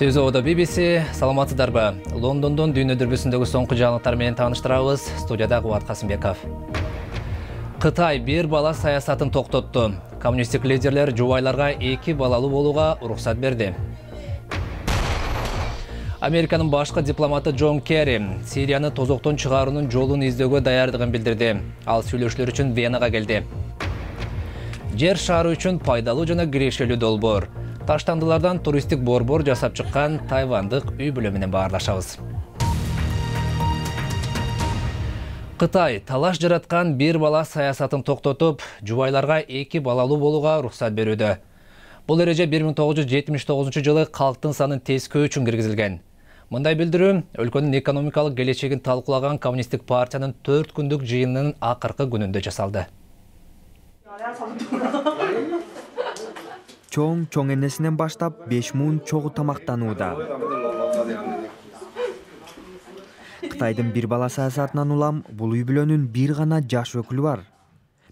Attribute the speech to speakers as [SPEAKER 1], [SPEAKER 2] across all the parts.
[SPEAKER 1] түз ободо bbc саламатсыздарбы? Лондондун дүйнө дүрбүсүндөгү соңку жаңылыктар менен тааныштырабыз студияда кубат касымбеков. Кытай бир бала саясатын токтотту коммунисттик лидерлер жубайларга эки балалуу болууга уруксат берди. Американын башкы дипломаты джон керри сирияны тозоктон чыгаруунун жолун издөөгө даярдыгын билдирди. Ал сүйлөшүүлөр үчүн венага келди. Жер шары үчүн пайдалуу жана кирешелүү долбоор таштандылардан туристтик борбор жасап чыккан тайвандык үй бүлө менен баарлашабыз. Кытай талаш жараткан бир бала саясатын токтотуп жубайларга эки балалуу болууга уруксат берүүдө. Бул эреже бир миң тогуз жүз жетимиш тогузунчу жылы калктын санын тескөө үчүн киргизилген. Мындай билдирүү өлкөнүн экономикалык келечегин талкуулаган коммунисттик партиянын төрт күндүк жыйынынын акыркы күнүндө жасалды
[SPEAKER 2] чоң чоң энесинен баштап беш муун чогуу тамактанууда. Кытайдын бир бала саясатынан улам бул үй бүлөнүн бир гана жаш өкүлү бар.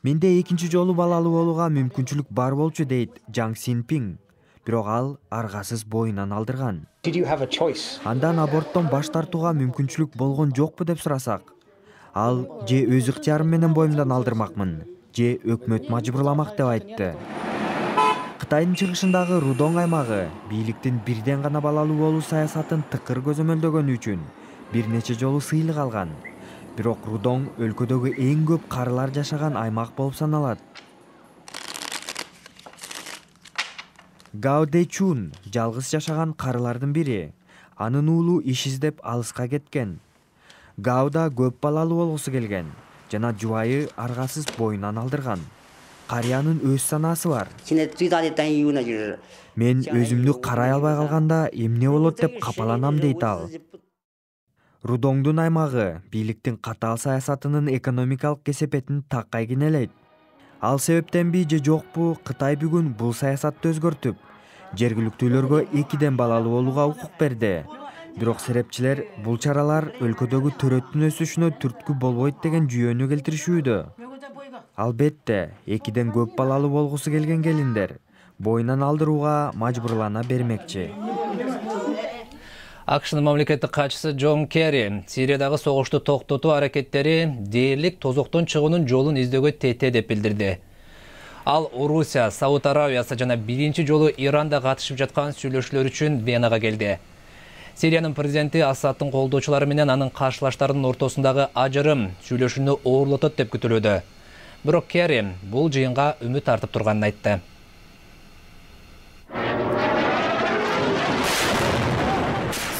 [SPEAKER 2] Менде экинчи жолу балалуу болууга мүмкүнчүлүк бар болчу дейт жаң синпиң бирок ал аргасыз боюнан алдырган. Андан аборттон баш тартууга мүмкүнчүлүк болгон жокпу деп сурасак ал же өз ыктыярым менен боюмдан алдырмакмын же өкмөт мажбурламак деп айтты кытайдын чыгышындагы рудоң аймагы бийликтин бирден гана балалуу болуу саясатын тыкыр көзөмөлдөгөнү үчүн бир нече жолу сыйлык алган. Бирок рудоң өлкөдөгү эң көп карылар жашаган аймак болуп саналат. Гао дэчун жалгыз жашаган карылардын бири. Анын уулу иш издеп алыска кеткен. Гауда көп балалуу болгусу келген жана жубайы аргасыз боюнан алдырган карыянын өз санаасы бар. Мен өзүмдү карай албай калганда эмне болот деп капаланам дейт ал рудоңдун аймагы бийликтин катаал саясатынын экономикалык кесепетин такай кинелейт ал себептенби же жокпу кытай бүгүн бул саясатты өзгөртүп жергиликтүүлөргө экиден балалуу болууга укук берди. Бирок серепчилер бул чаралар өлкөдөгү төрөттүн өсүшүнө түрткү болбойт деген жүйөнү келтиришүүдө албетте экиден көп балалуу болгусу келген келиндер. Боюнан алдырууга мажбурлана бермекчи.
[SPEAKER 1] Акшнын мамлекеттик катчысы джон керри сириядагы согушту токтотуу аракеттери дээрлик тозоктон чыгуунун жолун издөөгө тете деп билдирди. Ал орусия сауд аравиясы жана биринчи жолу иран да катышып жаткан сүйлөшүүлөр үчүн венага келди. Сириянын президенти асадтын колдоочулары менен анын каршылаштарынын ортосундагы ажырым сүйлөшүүнү оорлотот деп күтүлүүдө бирок керри бул жыйынга үмүт артып турганын айтты.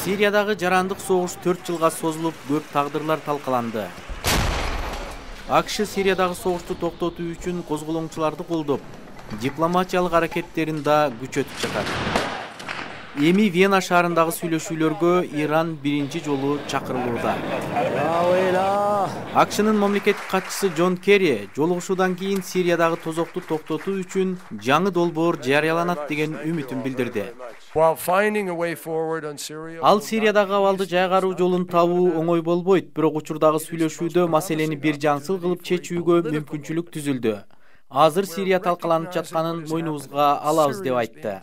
[SPEAKER 3] Сириядагы жарандык согуш төрт жылга созулуп көп тагдырлар талкаланды. Акш сириядагы согушту токтотуу үчүн козголоңчуларды колдоп дипломатиялык аракеттерин да күчөтүп жатат. Эми вена шаарындагы сүйлөшүүлөргө иран биринчи жолу чакырылууда акшнын мамлекеттик катчысы джон керри жолугушуудан кийин сириядагы тозокту токтотуу үчүн жаңы долбоор жарыяланат деген үмүтүн билдирди. Ал сириядагы абалды жайгаруу жолун табуу оңой болбойт бирок учурдагы сүйлөшүүдө маселени бир жансыл кылып чечүүгө мүмкүнчүлүк түзүлдү. Азыр сирия талкаланып жатканын мойнубузга алабыз деп айтты.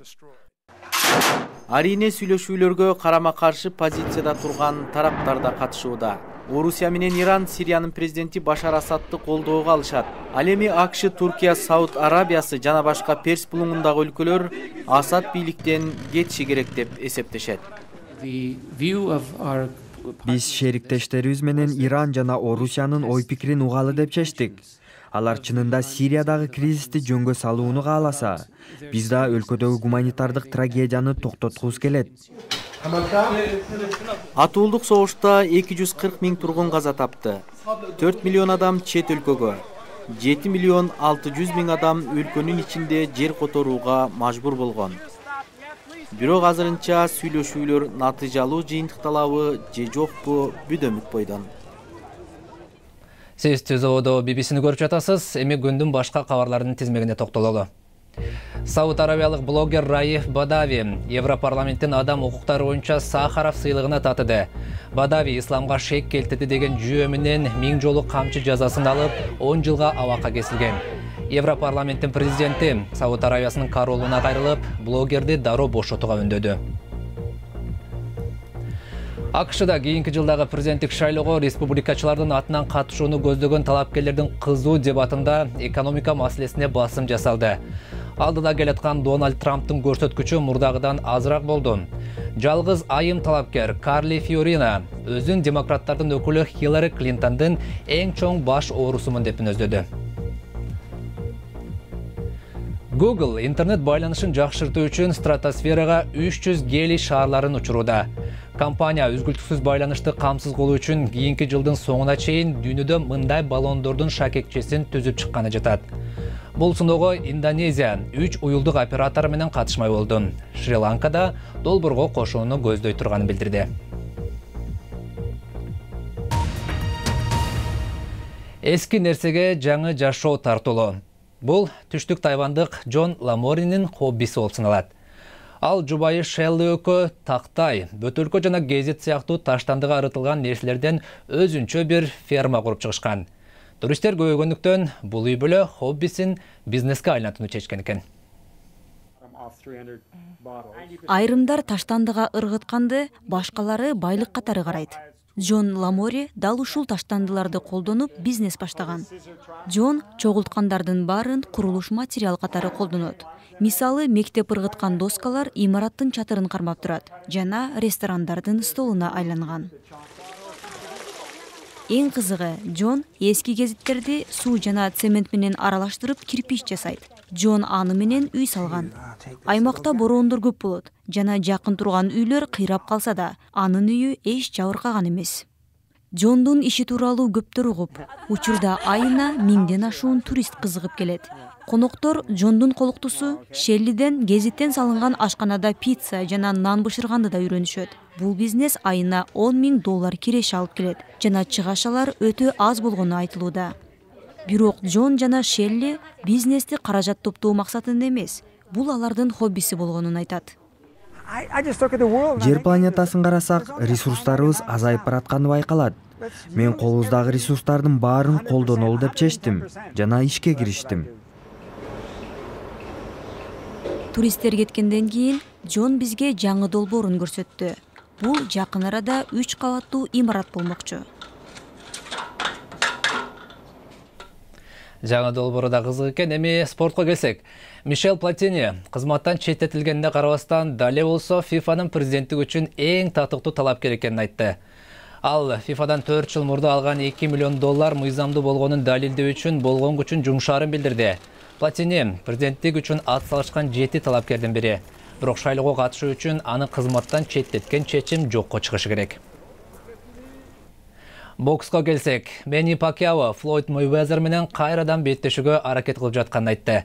[SPEAKER 3] Арийне сүйлөшүүлөргө карама каршы позицияда турган тараптар да катышууда орусия менен иран сириянын президенти башар асадты колдоого алышат ал эми акш туркия сауд арабиясы жана башка перс булуңундагы өлкөлөр асад бийликтен кетиши керек деп эсептешет.
[SPEAKER 2] Биз шериктештерибиз менен иран жана орусиянын ой пикирин угалы деп чечтик. Алар чынында сириядагы кризисти жөнгө салууну кааласа биз да өлкөдөгү гуманитардык трагедияны токтоткубуз келет.
[SPEAKER 3] Атуулдук согушта эки жүз кырк миң тургун каза тапты. Төрт миллион адам чет өлкөгө жети миллион алты жүз миң адам өлкөнүн ичинде жер которууга мажбур болгон. Бирок азырынча сүйлөшүүлөр натыйжалуу жыйынтыкталабы же жокпу бүт үмүт бойдон.
[SPEAKER 1] Сиз түз ободо bbcни көрүп жатасыз. Эми күндүн башка кабарларынын тизмегине токтололу. Сауд аравиялык блогер раиф бадави европарламенттин адам укуктары боюнча сахаров сыйлыгына татыды. Бадави исламга шек келтирди деген жүйө менен миң жолу камчы жазасын алып он жылга абакка кесилген. Европарламенттин президенти сауд аравиясынын королуна кайрылып блогерди дароо бошотууга үндөдү. Акшда кийинки жылдагы президенттик шайлоого республикачылардын атынан катышууну көздөгөн талапкерлердин кызуу дебатында экономика маселесине басым жасалды алдыда келаткан дональд трамптын көрсөткүчү мурдагыдан азыраак болду. Жалгыз айым талапкер карли фиорина өзүн демократтардын өкүлү хиллари клинтондун эң чоң баш оорусумун деп мүнөздөдү google интернет байланышын жакшыртуу үчүн стратосферага үч жүз гелий шаарларын учурууда. Компания үзгүлтүксүз байланышты камсыз кылуу үчүн кийинки жылдын соңуна чейин дүйнөдө мындай баллондордун шакекчесин түзүп чыкканы жатат бул сыноого индонезия үч уюлдук оператор менен катышмай болду. Шри ланкада долбоорго кошууну көздөй турганын билдирди. Эски нерсеге жаңы жашоо тартуулоо бул түштүк тайвандык джон ламоринин хоббиси болуп саналат. Ал жубайы шелли экөө тактай бөтөлкө жана гезит сыяктуу таштандыга арытылган нерселерден өзүнчө бир ферма куруп чыгышкан туристтер көбөйгөндүктөн бул үй бүлө хоббисин бизнеске айлантууну чечкен экен.
[SPEAKER 4] Айрымдар таштандыга ыргытканды башкалары байлык катары карайт. Джон ламори дал ушул таштандыларды колдонуп бизнес баштаган. Джон чогулткандардын баарын курулуш материал катары колдонот. Мисалы мектеп ыргыткан доскалар имараттын чатырын кармап турат жана ресторандардын столуна айланган эң кызыгы джон эски гезиттерди суу жана цемент менен аралаштырып кирпич жасайт. Джон аны менен үй салган. Аймакта бороондор көп болот жана жакын турган үйлөр кыйрап калса да анын үйү эч жабыркаган эмес. Джондун иши тууралуу көптөр угуп учурда айына миңден ашуун турист кызыгып келет коноктор джондун колуктусу шеллиден гезиттен салынган ашканада пицца жана нан бышырганды да үйрөнүшөт бул бизнес айына он миң доллар киреше алып келет жана чыгашалар өтө аз болгону айтылууда бирок джон жана шелли бизнести каражат топтоо максатында эмес бул алардын хоббиси болгонун айтат.
[SPEAKER 2] Жер планетасын карасак ресурстарыбыз азайып баратканы байкалат мен колубуздагы ресурстардын баарын колдонолу деп чечтим жана ишке кириштим
[SPEAKER 4] туристтер кеткенден кийин джон бизге жаңы долбоорун көрсөттү. Бул жакын арада үч кабаттуу имарат болмокчу.
[SPEAKER 1] Жаңы долбоору да кызык экен. Эми спортко келсек. Мишел платини кызматтан четтетилгенине карабастан дале болсо фифанын президенттик үчүн эң татыктуу талапкер экенин айтты. Ал фифадан төрт жыл мурда алган эки миллион доллар мыйзамдуу болгонун далилдөө үчүн болгон күчүн жумшаарын билдирди платини президенттик үчүн ат салышкан жети талапкердин бири. Бирок шайлоого катышуу үчүн аны кызматтан четтеткен чечим жокко чыгышы керек. Бокско келсек мени пакиао флойд мойвезер менен кайрадан беттешүүгө аракет кылып жатканын айтты.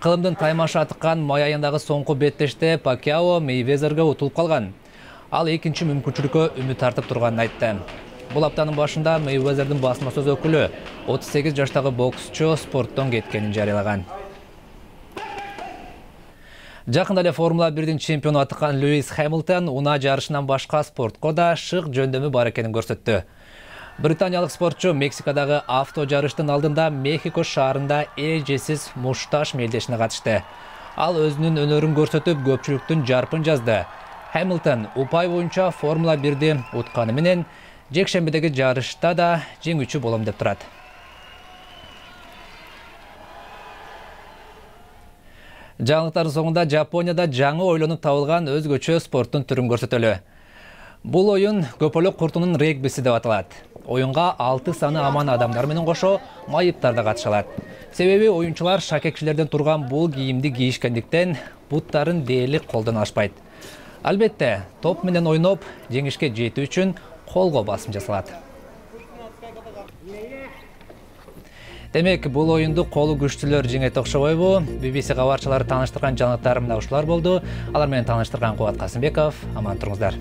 [SPEAKER 1] Кылымдын таймашы атыккан май айындагы соңку беттеште пакиао мейвезерге утулуп калган. Ал экинчи мүмкүнчүлүккө үмүт тартып турганын айтты бул аптанын башында мейвезердин басма сөз өкүлү отуз сегиз жаштагы боксчу спорттон кеткенин жарыялаган. Жакында эле формула бирдин чемпиону атыккан луис хэмилтон унаа жарышынан башка спортко да шык жөндөмү бар экенин көрсөттү. Британиялык спортчу мексикадагы авто жарыштын алдында мехико шаарында эжесиз мушташ мелдешине катышты. Ал өзүнүн өнөрүн көрсөтүп көпчүлүктүн жарпын жазды. Хэмилтон упай боюнча формула бирди утканы менен жекшембидеги жарышта да жеңүүчү болом деп турат. Жаңылыктардын соңунда жапонияда жаңы ойлонуп табылган өзгөчө спорттун түрүн көрсөтөлү. Бул оюн көпөлөк куртунун регбиси деп аталат. Оюнга алты саны аман адамдар менен кошо майыптар да катыша алат себеби оюнчулар шакекчилерден турган бул кийимди кийишкендиктен буттарын дээрлик колдоно алышпайт. Албетте топ менен ойноп жеңишке жетүү үчүн колго басым жасалат. Демек бул оюнду колу күчтүүлөр жеңет окшобойбу. Bbc кабарчылары тааныштырган жаңылыктар мына ушулар болду. Алар менен тааныштырган кубат касымбеков. Аман туруңуздар